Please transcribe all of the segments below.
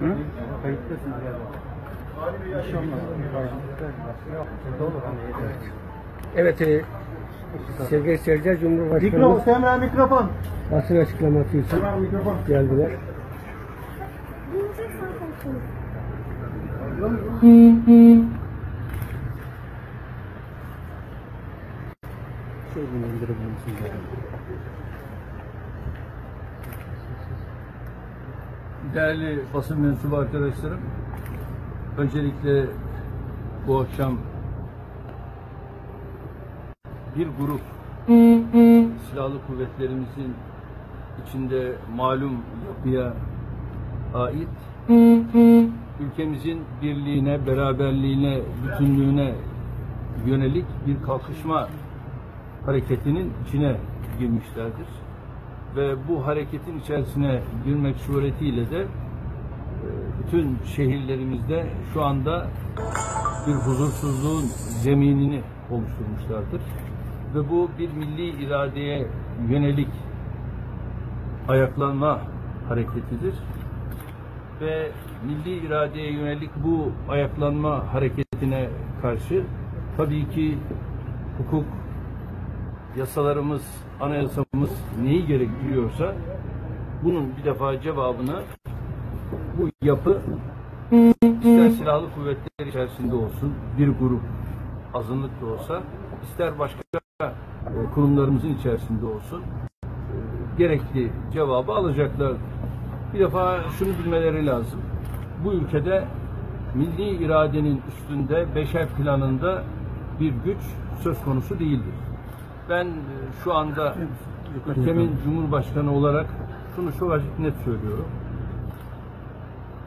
Hı? Kayıttasınız galiba. Evet, e, Sergey Sercan Mikrofon, Cumhurbaşkanı Semra mikrofon. basın açıklaması için Semra mikrofon. geldiler. Şey dinlendirebilir misiniz? Değerli basın mensubu arkadaşlarım, öncelikle bu akşam bir grup silahlı kuvvetlerimizin içinde malum yapıya ait ülkemizin birliğine, beraberliğine, bütünlüğüne yönelik bir kalkışma hareketinin içine girmişlerdir. Ve bu hareketin içerisine girmek suretiyle de e, bütün şehirlerimizde şu anda bir huzursuzluğun zeminini oluşturmuşlardır. Ve bu bir milli iradeye yönelik ayaklanma hareketidir. Ve milli iradeye yönelik bu ayaklanma hareketine karşı tabii ki hukuk, yasalarımız, anayasamız neyi gerektiriyorsa bunun bir defa cevabını bu yapı ister silahlı kuvvetler içerisinde olsun bir grup azınlık da olsa ister başka e, kurumlarımızın içerisinde olsun e, gerekli cevabı alacaklar. Bir defa şunu bilmeleri lazım. Bu ülkede milli iradenin üstünde beşer planında bir güç söz konusu değildir. Ben e, şu anda ülkemin Cumhurbaşkanı olarak şunu çok açık net söylüyorum.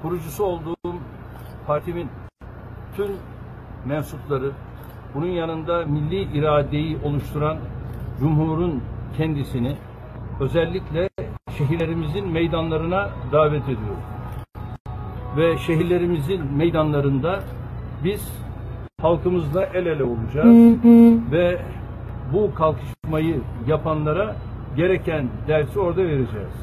Kurucusu olduğum partimin tüm mensupları, bunun yanında milli iradeyi oluşturan Cumhur'un kendisini özellikle şehirlerimizin meydanlarına davet ediyorum. Ve şehirlerimizin meydanlarında biz halkımızla el ele olacağız ve bu kalkışmayı yapanlara gereken dersi orada vereceğiz.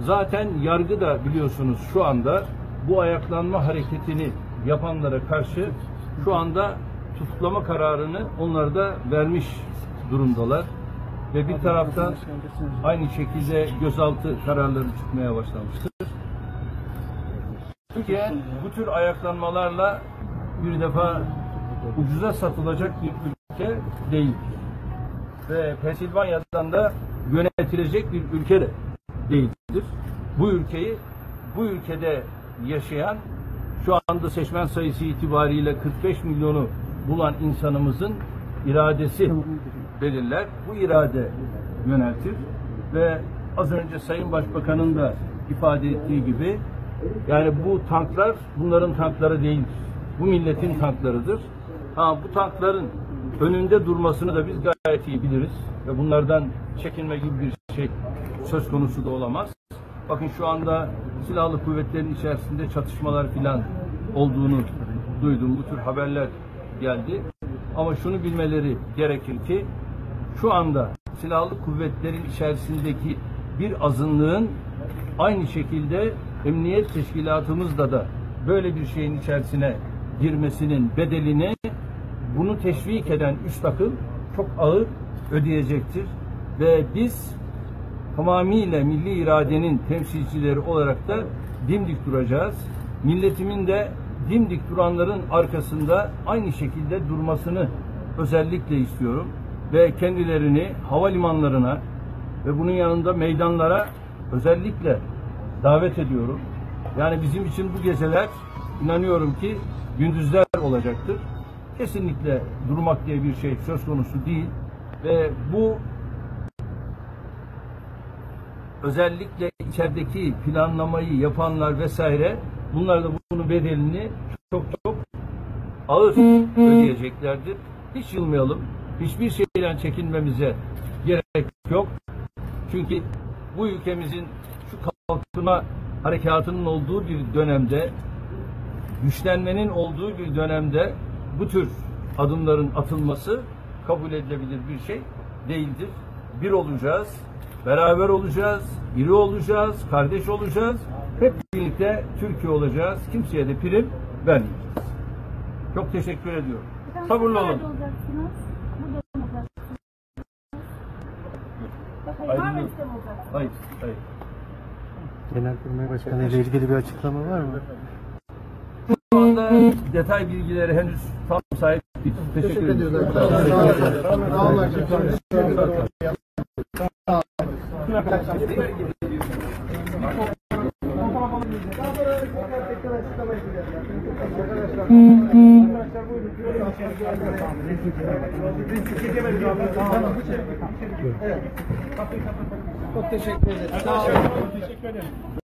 Zaten yargı da biliyorsunuz şu anda bu ayaklanma hareketini yapanlara karşı şu anda tutuklama kararını onlar da vermiş durumdalar. Ve bir taraftan aynı şekilde gözaltı kararları çıkmaya başlamıştır. Türkiye bu tür ayaklanmalarla bir defa ucuza satılacak bir ülke değildir. Ve Pensilvanya'dan da yönetilecek bir ülke de değildir. Bu ülkeyi bu ülkede yaşayan şu anda seçmen sayısı itibariyle 45 milyonu bulan insanımızın iradesi belirler. Bu irade yöneltir ve az önce Sayın Başbakan'ın da ifade ettiği gibi yani bu tanklar bunların tankları değildir. Bu milletin tanklarıdır. Ha bu tankların önünde durmasını da biz gayet iyi biliriz ve bunlardan çekinme gibi bir şey söz konusu da olamaz. Bakın şu anda silahlı kuvvetlerin içerisinde çatışmalar filan olduğunu duydum. Bu tür haberler geldi. Ama şunu bilmeleri gerekir ki şu anda silahlı kuvvetlerin içerisindeki bir azınlığın aynı şekilde emniyet teşkilatımızda da böyle bir şeyin içerisine girmesinin bedelini bunu teşvik eden üst akıl çok ağır ödeyecektir. Ve biz tamamıyla milli iradenin temsilcileri olarak da dimdik duracağız. Milletimin de dimdik duranların arkasında aynı şekilde durmasını özellikle istiyorum. Ve kendilerini havalimanlarına ve bunun yanında meydanlara özellikle davet ediyorum. Yani bizim için bu geceler inanıyorum ki gündüzler olacaktır. Kesinlikle durmak diye bir şey söz konusu değil ve bu özellikle içerideki planlamayı yapanlar vesaire bunlar da bunun bedelini çok çok ağır ödeyeceklerdir. Hiç yılmayalım. Hiçbir şeyden çekinmemize gerek yok. Çünkü bu ülkemizin şu kalkınma harekatının olduğu bir dönemde güçlenmenin olduğu bir dönemde bu tür adımların atılması kabul edilebilir bir şey değildir. Bir olacağız, beraber olacağız, iri olacağız, kardeş olacağız hep birlikte Türkiye olacağız. Kimseye de prim vermeyeceğiz. Çok teşekkür ediyorum. Efendim, Sabırlı olun. Hayır, hayır. Genelkurmay Başkanı ile ilgili bir açıklama var mı? konuda detay bilgileri henüz tam sahip değiliz. Teşekkür, Teşekkür ediyoruz Çok teşekkür ederim. Teşekkür ederim.